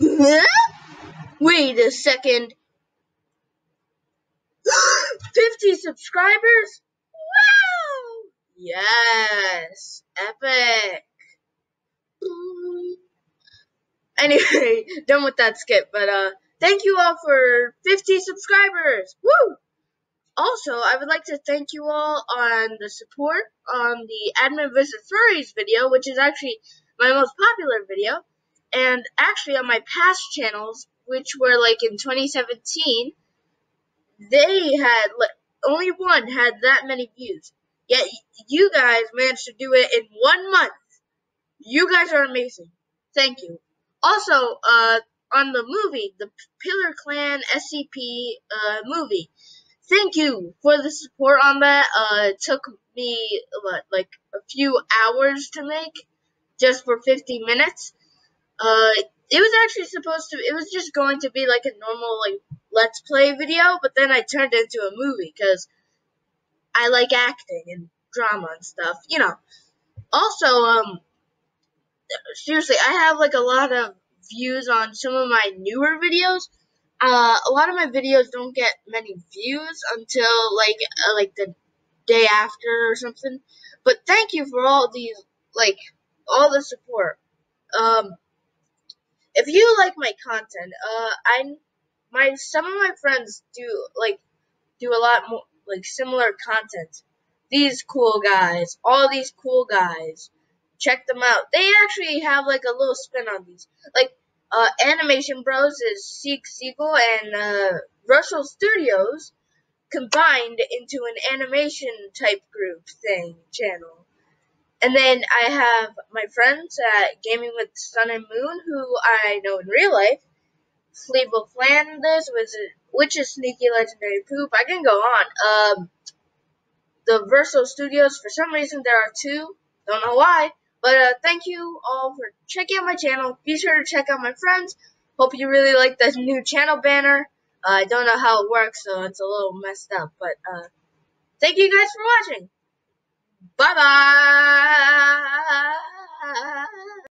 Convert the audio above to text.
Wait a second. 50 subscribers? Wow! Yes, epic. Anyway, done with that skip, but uh, thank you all for 50 subscribers. Woo! Also, I would like to thank you all on the support on the Admin Visit Furries video, which is actually my most popular video, and actually on my past channels, which were like in 2017, they had only one had that many views. Yet you guys managed to do it in one month. You guys are amazing. Thank you. Also, uh, on the movie, the Pillar Clan SCP uh, movie, thank you for the support on that. Uh, it took me what, like a few hours to make, just for 50 minutes. Uh, it was actually supposed to. It was just going to be like a normal like let's play video, but then I turned it into a movie because I like acting and drama and stuff, you know. Also, um, seriously, I have like a lot of views on some of my newer videos. Uh, a lot of my videos don't get many views until like uh, like the day after or something. But thank you for all these like all the support. Um, if you like my content, uh, I my some of my friends do like do a lot more like similar content. These cool guys, all these cool guys, check them out. They actually have like a little spin on these. Like uh, Animation Bros is Seek Siegel and uh, Russell Studios combined into an animation type group thing channel. And then I have my friends at Gaming with Sun and Moon, who I know in real life. Fleeble Flanders, which is Sneaky Legendary Poop. I can go on. Um, the Verso Studios, for some reason there are two. Don't know why. But uh, thank you all for checking out my channel. Be sure to check out my friends. Hope you really like the new channel banner. Uh, I don't know how it works, so it's a little messed up. But uh, thank you guys for watching. Bye bye.